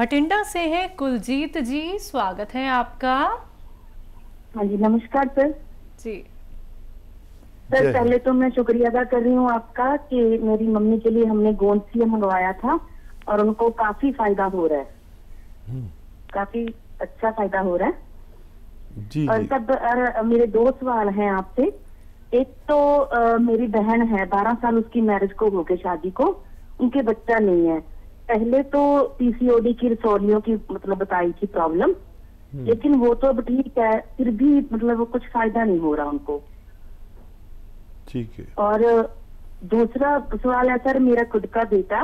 भटिंडा से है कुलजीत जी स्वागत है आपका। हाँ जी नमस्कार सर। जी। सर पहले तो मैं शुक्रिया अदा कर रही हूँ आपका कि मेरी मम्मी के लिए हमने गोंदसिया मंगवाया था और उनको काफ़ी फ़ायदा हो रहा है। हम्म। काफ़ी अच्छा फ़ायदा हो रहा है। जी और सब और मेरे दो सवाल हैं आपसे। एक तो अ, मेरी बहन है बारह साल उसकी मैरिज को हो गए शादी को उनके बच्चा नहीं है। पहले तो पीसीओडी की रसौलियों की मतलब बताई थी प्रॉब्लम हम्म। लेकिन वो तो अब ठीक है फिर भी मतलब वो कुछ फ़ायदा नहीं हो रहा उनको। ठीक है। और दूसरा सवाल है सर मेरा खुद का बेटा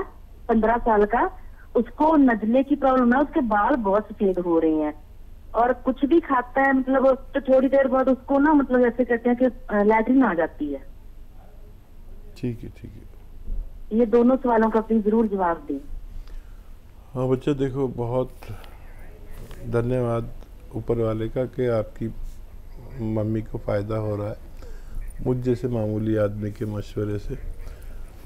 पंद्रह साल का उसको नजले की प्रॉब्लम है उसके बाल बहुत सफ़ेद हो रहे हैं। और कुछ भी खाता है मतलब तो थोड़ी देर बाद उसको ना मतलब ऐसे कहते हैं कि लैट्रिन आ जाती है। ठीक है ठीक है। ये दोनों सवालों का प्लीज़ ज़रूर जवाब दें। हाँ बच्चा, देखो, बहुत धन्यवाद ऊपर वाले का कि आपकी मम्मी को फ़ायदा हो रहा है, मुझ जैसे मामूली आदमी के मशवरे से।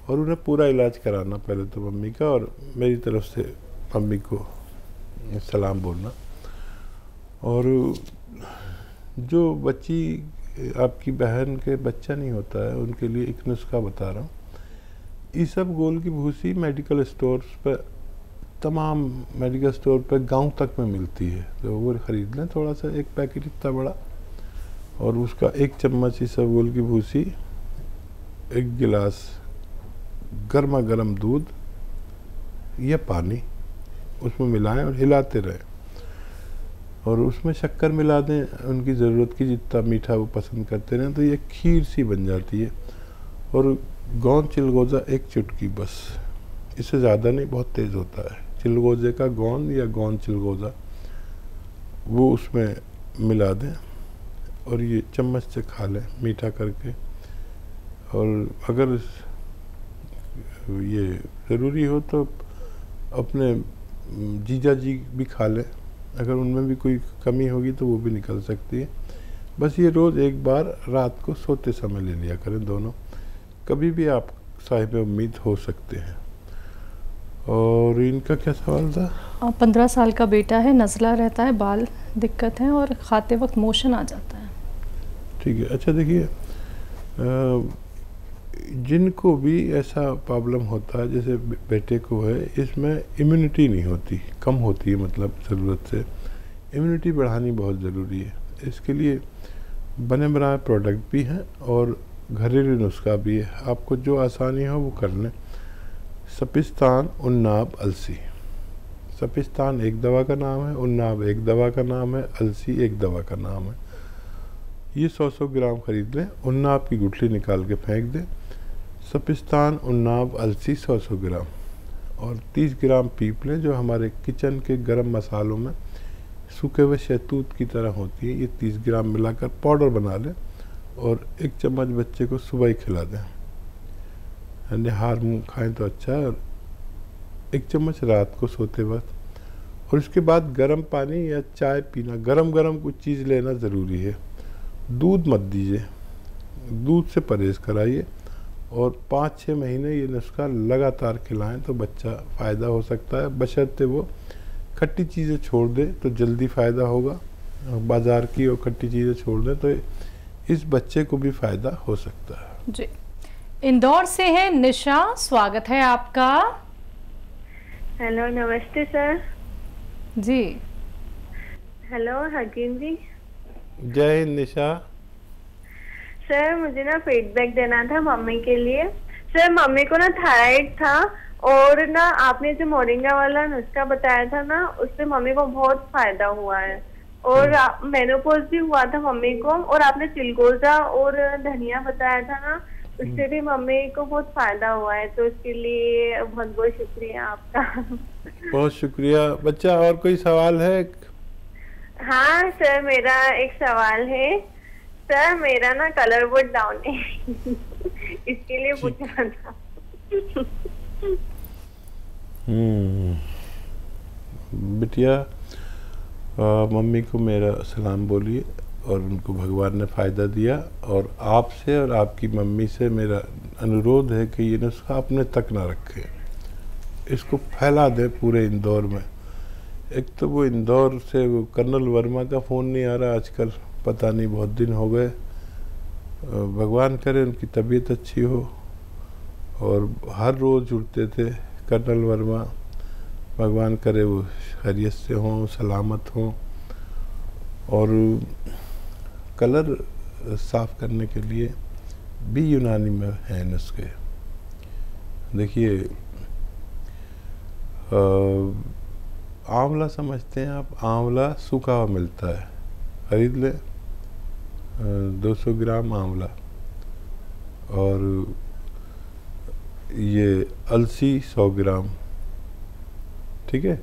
और उन्हें पूरा इलाज कराना पहले तो मम्मी का और मेरी तरफ़ से मम्मी को सलाम बोलना। और जो बच्ची, आपकी बहन के बच्चा नहीं होता है, उनके लिए एक नुस्खा बता रहा हूँ। ये सब गोल की भूसी मेडिकल स्टोर्स पर तमाम मेडिकल स्टोर पर गाँव तक में मिलती है। तो वो ख़रीद लें, थोड़ा सा एक पैकेट इतना बड़ा, और उसका एक चम्मच ईसबगोल की भूसी एक गिलास गर्मा गर्म दूध, या पानी, उसमें मिलाएँ और हिलाते रहें। और उसमें शक्कर मिला दें, उनकी ज़रूरत की जितना मीठा वो पसंद करते रहें तो ये खीर सी बन जाती है। और गौन चिलगोज़ा एक चुटकी बस, इससे ज़्यादा नहीं, बहुत तेज़ होता है। चिलगोज़े का गौन या गौन चिलगोज़ा, वो उसमें मिला दें और ये चम्मच से खा लें मीठा करके। और अगर ये ज़रूरी हो तो अपने जीजा जी भी खा लें। अगर उनमें भी कोई कमी होगी तो वो भी निकल सकती है। बस ये रोज़ एक बार रात को सोते समय ले लिया करें दोनों। कभी भी आप साहिब उम्मीद हो सकते हैं। और इनका क्या सवाल था? पंद्रह साल का बेटा है नज़ला रहता है बाल दिक्कत है और खाते वक्त मोशन आ जाता है। ठीक है अच्छा देखिए जिनको भी ऐसा प्रॉब्लम होता है जैसे बेटे को है इसमें इम्यूनिटी नहीं होती कम होती है मतलब ज़रूरत से। इम्यूनिटी बढ़ानी बहुत ज़रूरी है। इसके लिए बने बनाए प्रोडक्ट भी हैं और घरेलू नुस्खा भी है। आपको जो आसानी हो वो कर लें। सपिस्तान उन्नाब अलसी। सपिस्तान एक दवा का नाम है, उन्नाब एक दवा का नाम है, अलसी एक दवा का नाम है। ये सौ सौ ग्राम खरीद लें, उन्नाब की गुठली निकाल के फेंक दें। सपिस्तान उन्नाब अलसी सौ सौ ग्राम। और तीस ग्राम पीप लें जो हमारे किचन के गरम मसालों में सूखे हुए शहतूत की तरह होती है। ये तीस ग्राम मिलाकर पाउडर बना लें और एक चम्मच बच्चे को सुबह ही खिला दें। यानी हार मुँह खाएँ तो अच्छा है। एक चम्मच रात को सोते वक्त। और उसके बाद गर्म पानी या चाय पीना गरम गरम कुछ चीज़ लेना ज़रूरी है। दूध मत दीजिए। दूध से परहेज़ कराइए। और पाँच छः महीने ये नुस्खा लगातार खिलाएँ तो बच्चा फ़ायदा हो सकता है। बशर्ते वो खट्टी चीज़ें छोड़ दे तो जल्दी फ़ायदा होगा। बाज़ार की और खट्टी चीज़ें छोड़ दें तो इस बच्चे को भी फ़ायदा हो सकता है। जी। इंदौर से है निशा स्वागत है आपका। हेलो नमस्ते सर। जी। हेलो हकीम जी। जय हिंद निशा। सर मुझे ना फीडबैक देना था मम्मी के लिए। सर मम्मी को ना थायराइड था और ना आपने जो मोरिंगा वाला नुस्खा बताया था ना उससे मम्मी को बहुत फ़ायदा हुआ है। और मेनोपोज भी हुआ था मम्मी को और आपने चिलगोजा और धनिया बताया था ना उससे भी मम्मी को बहुत फ़ायदा हुआ है तो उसके लिए बहुत बहुत शुक्रिया आपका। बहुत शुक्रिया। बच्चा और कोई सवाल है? हाँ सर मेरा एक सवाल है। सर मेरा ना कलर बोर्ड डाउन है। इसके लिए पूछना था। हम्म। बिटिया मम्मी को मेरा सलाम बोलिए। और उनको भगवान ने फ़ायदा दिया और आपसे और आपकी मम्मी से मेरा अनुरोध है कि ये नुस्खा अपने तक ना रखें। इसको फैला दें पूरे इंदौर में। एक तो वो इंदौर से वो कर्नल वर्मा का फ़ोन नहीं आ रहा आजकल, पता नहीं, बहुत दिन हो गए। भगवान करे उनकी तबीयत अच्छी हो। और हर रोज़ जुड़ते थे कर्नल वर्मा। भगवान करे वो खैरियत से हों, सलामत हों। और कलर साफ़ करने के लिए भी यूनानी में हैं नुस्खे। देखिए आंवला समझते हैं आप, आंवला सूखा हुआ मिलता है। खरीद ले दो सौ ग्राम आंवला। और ये अलसी सौ ग्राम, ठीक है?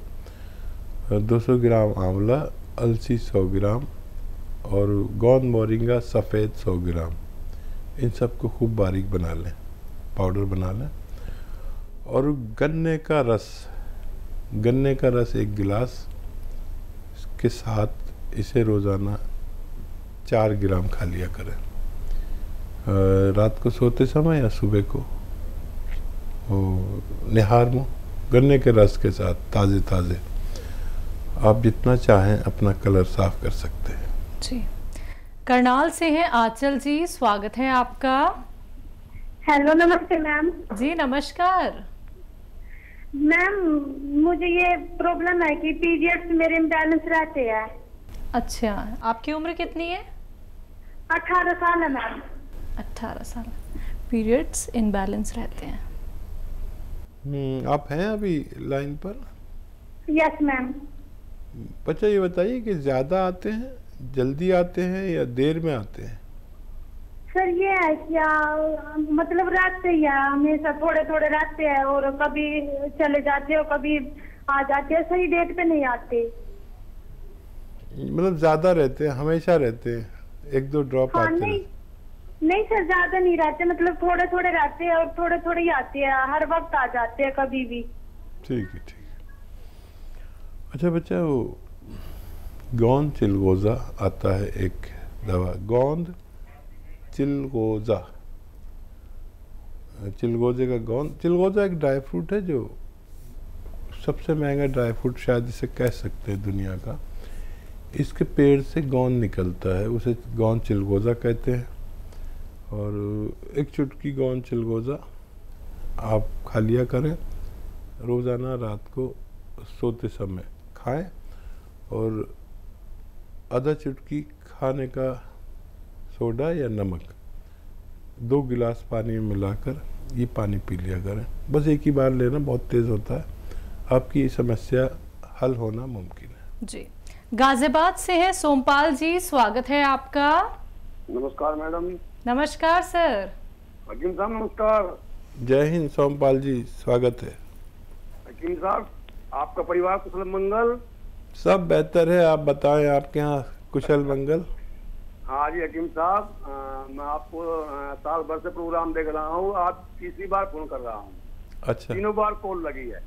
दो सौ ग्राम आंवला, अलसी सौ ग्राम। और गोंद मोरिंगा सफ़ेद सौ ग्राम। इन सबको खूब बारीक बना लें पाउडर बना लें। और गन्ने का रस, गन्ने का रस एक गिलास के साथ इसे रोज़ाना चार ग्राम खा लिया करें। रात को सोते समय या सुबह को? निहार मुँह, गन्ने के रस के साथ ताज़े ताज़े आप जितना चाहें अपना कलर साफ़ कर सकते हैं। जी। करनाल से हैं आंचल जी स्वागत है आपका। हेलो नमस्ते मैम जी नमस्कार। मैम मुझे ये प्रॉब्लम है कि पीरियड्स मेरे इम्बैलेंस रहते हैं। अच्छा आपकी उम्र कितनी है? अठारह साल है मैम 18 साल। पीरियड्स इनबैलेंस रहते हैं। हम्म, आप हैं अभी लाइन पर? यस मैम बच्चा ये बताइए कि ज़्यादा आते हैं जल्दी आते हैं या देर में आते हैं? सर ये है क्या मतलब रहते ही है हमेशा थोड़े थोड़े रहते हैं और कभी चले जाते हो कभी आ जाते हैं सही डेट पे नहीं आते। मतलब ज़्यादा रहते हैं हमेशा रहते हैं एक दो ड्रॉप हाँ आते नहीं हैं। नहीं सर ज़्यादा नहीं रहते मतलब थोड़े थोड़े रहते हैं और थोड़े थोड़े ही आते हैं हर वक्त आ जाते हैं कभी भी। ठीक है ठीक है। अच्छा बच्चा वो गोंद चिलगोज़ा आता है एक दवा। गोंद चिलगोज़ा चिलगोज़े का गोंद चिलगोज़ा एक ड्राई फ्रूट है जो सबसे महँगा ड्राई फ्रूट शायद इसे कह सकते हैं दुनिया का। इसके पेड़ से गोंद निकलता है, उसे गोंद चिलगोज़ा कहते हैं। और एक चुटकी गोंद चिलगोज़ा आप खा लिया करें, रोज़ाना रात को सोते समय खाएँ और आधा चुटकी खाने का सोडा या नमक? दो गिलास पानी में मिलाकर ये पानी पी लिया करें। बस एक ही बार लेना बहुत तेज़ होता है। आपकी ये समस्या हल होना मुमकिन है। जी। गाजियाबाद से हैं सोमपाल जी स्वागत है आपका। नमस्कार मैडम। नमस्कार सर। हकीम साहब नमस्कार। जय हिंद सोमपाल जी स्वागत है। हकीम साहब आपका परिवार कुशल मंगल। सब बेहतर है आप बताएँ आपके यहाँ कुशल मंगल। हाँ जी हकीम साहब मैं आपको साल भर से प्रोग्राम देख रहा हूँ आप तीसरी बार फ़ोन कर रहा हूँ। अच्छा। तीनों बार कॉल लगी है।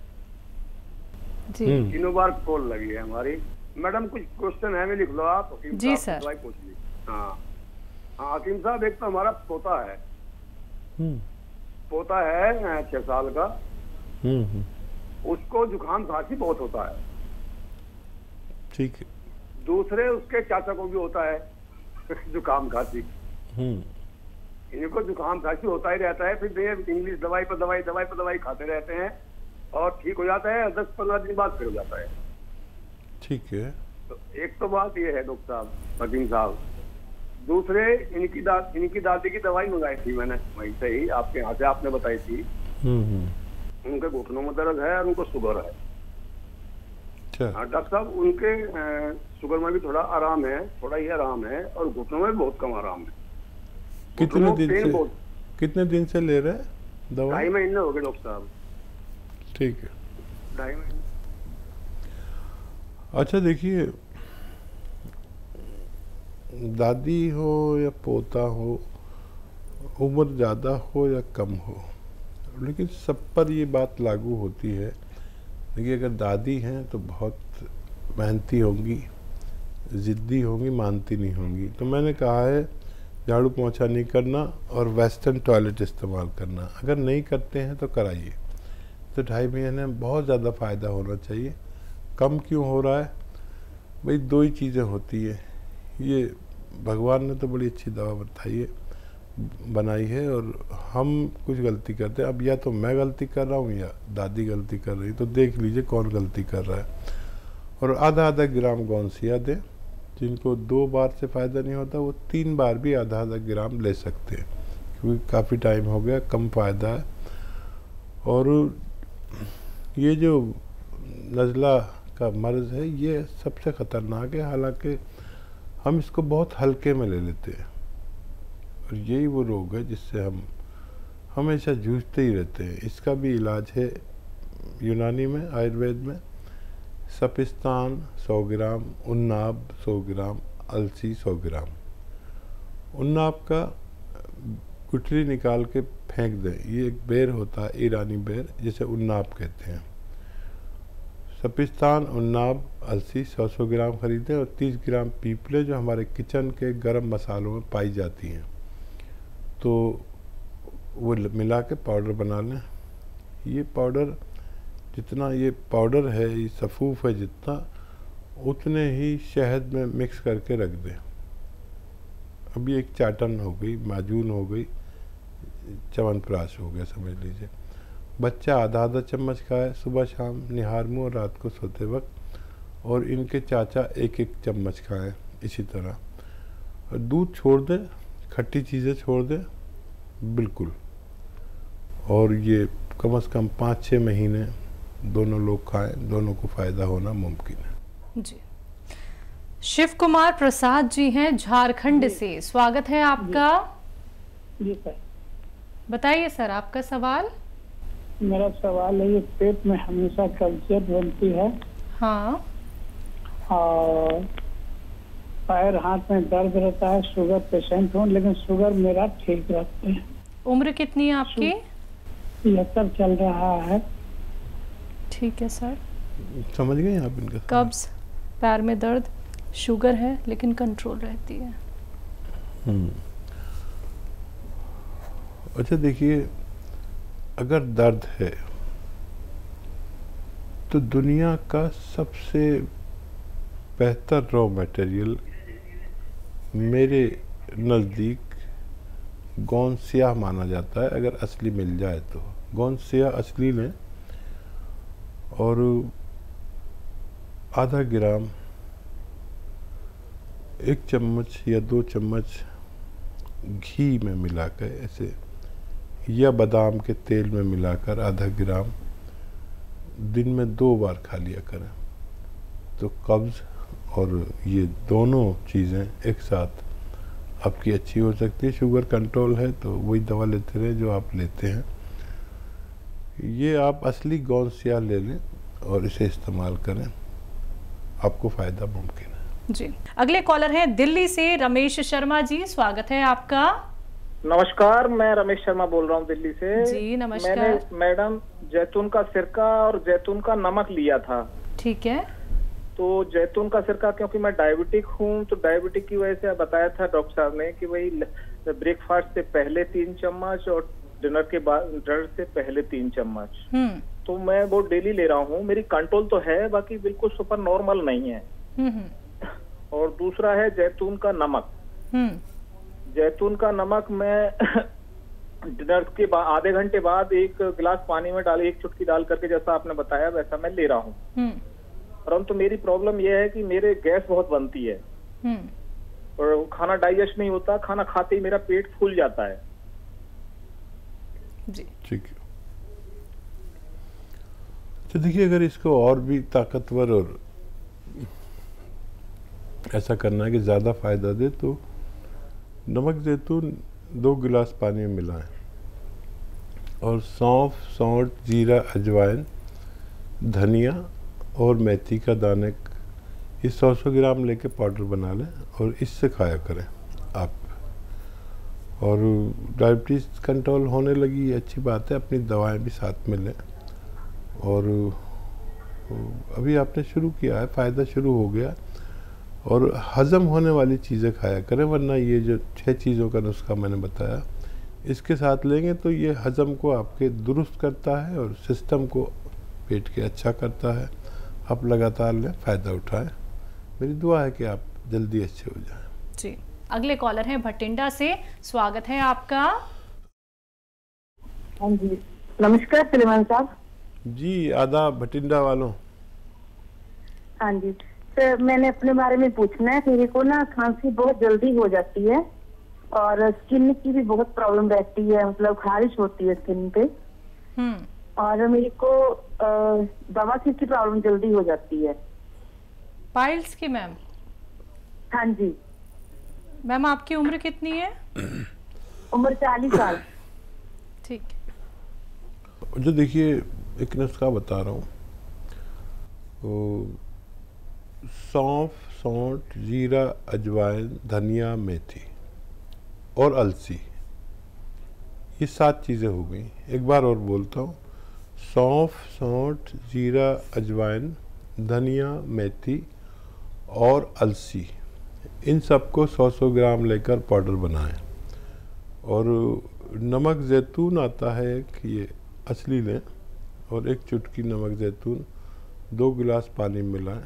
जी। हम्म, तीनों बार कॉल लगी है हमारी। मैडम कुछ क्वेश्चन है मैं लिख लो आप हकीम जी, सर। पूछ ली हाँ। हाँ हकीम साहब एक तो हमारा पोता है। हम्म, पोता है छह साल का। हम्म, उसको जुकाम खांसी बहुत होता है। ठीक दूसरे उसके चाचा को भी होता है जुकाम खांसी। हम्म, इनको जुकाम खांसी होता ही रहता है फिर ये इंग्लिश दवाई पर दवाई दवाई पर दवाई खाते रहते हैं और ठीक हो जाता है दस पंद्रह दिन बाद फिर हो जाता है। ठीक है। तो एक तो बात ये है डॉक्टर साहब हकीम साहब दूसरे इनकी दा, इनकी दादी की दवाई मंगाई थी मैंने वहीं से ही आपके यहाँ से आपने बताई थी। हम्म, हम्म, उनके घुटनों में दर्द है और उनको शुगर है। अच्छा। हाँ डॉक्टर साहब उनके शुगर में भी थोड़ा आराम है थोड़ा ही आराम है और घुटनों में भी बहुत कम आराम है। कितने दिन से कितने दिन से ले रहे हैं दवा? ढाई महीने हो गए डॉक्टर साहब। ठीक है। ढाई महीने। अच्छा देखिए दादी हो या पोता हो उम्र ज़्यादा हो या कम हो लेकिन सब पर ये बात लागू होती है देखिए, अगर दादी हैं तो बहुत मेहनती होंगी, ज़िद्दी होंगी, मानती नहीं होंगी। तो मैंने कहा है, झाड़ू पोछा नहीं करना और वेस्टर्न टॉयलेट इस्तेमाल करना। अगर नहीं करते हैं तो कराइए। तो ढाई महीने बहुत ज़्यादा फ़ायदा होना चाहिए। कम क्यों हो रहा है? भाई, दो ही चीज़ें होती है। ये, भगवान ने तो बड़ी अच्छी दवा बताई है। बनाई है और हम कुछ गलती करते हैं। अब या तो मैं गलती कर रहा हूँ या दादी गलती कर रही तो देख लीजिए कौन गलती कर रहा है। और आधा आधा ग्राम गौनसिया दें, जिनको दो बार से फ़ायदा नहीं होता, वो तीन बार भी आधा आधा ग्राम ले सकते हैं, क्योंकि काफ़ी टाइम हो गया, कम फ़ायदा है। और ये जो नज़ला का मर्ज़ है, ये सबसे ख़तरनाक है। हालाँकि हम इसको बहुत हल्के में ले लेते हैं। और यही वो रोग है जिससे हम हमेशा जूझते ही रहते हैं। इसका भी इलाज है यूनानी में, आयुर्वेद में। सपिस्तान 100 ग्राम उन्नाब 100 ग्राम, अलसी 100 ग्राम। उन्नाब का गुठली निकाल के फेंक दें। ये एक बेर होता है, ईरानी बेर, जिसे उन्नाब कहते हैं। सपिस्तान उन्नाब अलसी सौ सौ ग्राम खरीदें और तीस ग्राम पीपले जो हमारे किचन के गरम मसालों में पाई जाती हैं। तो वो मिला के पाउडर बना लें। ये पाउडर जितना ये पाउडर है, ये सफ़ूफ है जितना, उतने ही शहद में मिक्स करके रख दें। अभी एक चाटन हो गई, माजून हो गई च्यवनप्राश हो गया, समझ लीजिए। बच्चा आधा आधा चम्मच खाए सुबह शाम, निहार मुँह और रात को सोते वक्त, और इनके चाचा एक एक चम्मच खाएँ, इसी तरह। और दूध छोड़ दें खट्टी चीज़ें छोड़ दें। बिल्कुल। और ये कम से कम पाँच छः महीने दोनों लोग खाएँ दोनों को फ़ायदा होना मुमकिन है। जी। शिव कुमार प्रसाद जी हैं झारखंड से। स्वागत है आपका। जी। सर। बताइए सर आपका सवाल? मेरा सवाल है ये पेट में हमेशा कब्जियत बनती है। हाँ। और पैर हाथ में दर्द रहता है शुगर पेशेंट हूँ लेकिन शुगर मेरा ठीक रहता है। उम्र कितनी है आपकी? तिहत्तर चल रहा है। ठीक है सर। समझ गए आप इनका? कब्ज पैर में दर्द शुगर है लेकिन कंट्रोल रहती है। हम्म। अच्छा देखिए अगर दर्द है तो दुनिया का सबसे बेहतर रॉ मटेरियल मेरे नज़दीक गौन स्याह माना जाता है, अगर असली मिल जाए तो। गौन स्याह असली लें और आधा ग्राम, एक चम्मच या दो चम्मच घी में मिलाकर ऐसे या बादाम के तेल में मिलाकर आधा ग्राम, दिन में दो बार खा लिया करें। तो कब्ज़ और ये दोनों चीज़ें एक साथ आपकी अच्छी हो सकती है शुगर कंट्रोल है तो वही दवा लेते रहे जो आप लेते हैं। ये आप असली गौन सिया ले लें और इसे इस्तेमाल करें। आपको फ़ायदा मुमकिन है। जी। अगले कॉलर हैं दिल्ली से रमेश शर्मा जी स्वागत है आपका। नमस्कार मैं रमेश शर्मा बोल रहा हूँ दिल्ली से। जी, नमस्कार। मैंने मैडम जैतून का सिरका और जैतून का नमक लिया था। ठीक है। तो जैतून का सिरका क्योंकि मैं डायबिटिक हूँ तो डायबिटिक की वजह से बताया था डॉक्टर साहब ने कि वही ब्रेकफास्ट से पहले तीन चम्मच और डिनर के बाद डिनर से पहले तीन चम्मच। हम्म। तो मैं वो डेली ले रहा हूँ। मेरी कंट्रोल तो है बाकी बिल्कुल सुपर नॉर्मल नहीं है। हम्म हम्म। और दूसरा है जैतून का नमक। जैतून का नमक मैं डिनर के बाद आधे घंटे बाद एक गिलास पानी में डाल एक चुटकी डाल करके जैसा आपने बताया वैसा मैं ले रहा हूँ। परंतु मेरी प्रॉब्लम यह है कि मेरे गैस बहुत बनती है। हम्म। और खाना डाइजेस्ट नहीं होता खाना खाते ही मेरा पेट फूल जाता है। जी। ठीक तो देखिए अगर इसको और भी ताकतवर और ऐसा करना है कि ज़्यादा फ़ायदा दे तो नमक जैतून दो गिलास पानी में मिलाएँ। और सौंफ सौंठ जीरा अजवाइन धनिया और मेथी का दाने सौ सौ ग्राम लेके पाउडर बना लें और इससे खाया करें आप। और डायबिटीज़ कंट्रोल होने लगी अच्छी बात है, अपनी दवाएँ भी साथ में लें। और अभी आपने शुरू किया है, फ़ायदा शुरू हो गया। और हज़म होने वाली चीज़ें खाया करें, वरना ये जो छह चीज़ों का नुस्खा मैंने बताया, इसके साथ लेंगे तो ये हज़म को आपके दुरुस्त करता है और सिस्टम को पेट के अच्छा करता है। आप लगातार लें फ़ायदा उठाएँ। मेरी दुआ है कि आप जल्दी अच्छे हो जाएँ। जी। अगले कॉलर हैं भटिंडा से। स्वागत है आपका। हाँ जी। नमस्कार सलीमान साहब। जी आदाब भटिंडा वालों। हाँ जी। सर मैंने अपने बारे में पूछना है। मेरे को ना खांसी बहुत जल्दी हो जाती है और स्किन की भी बहुत प्रॉब्लम रहती है। मतलब खारिश होती है स्किन पे। हम्म। और मेरे को दवा की प्रॉब्लम जल्दी हो जाती है। पाइल्स की मैम हाँ जी। मैम आपकी उम्र कितनी है? उम्र चालीस साल। ठीक। जो देखिए एक नुस्खा बता रहा हूँ। वो सौंफ सौंठ जीरा अजवाइन धनिया मेथी और अलसी ये सात चीज़ें हो गई। एक बार और बोलता हूँ। सौंफ, सौंठ, जीरा, अजवाइन, धनिया, मेथी और अलसी। इन सबको 100-100 ग्राम लेकर पाउडर बनाएँ। और नमक जैतून आता है कि ये असली लें और एक चुटकी नमक जैतून, दो गिलास पानी मिलाएँ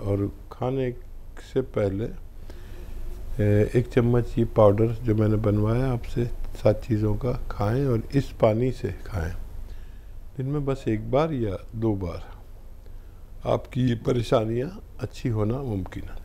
और खाने से पहले एक चम्मच ये पाउडर जो मैंने बनवाया आपसे सात चीज़ों का खाएँ और इस पानी से खाएँ। दिन में बस एक बार या दो बार। आपकी ये परेशानियाँ अच्छी होना मुमकिन है।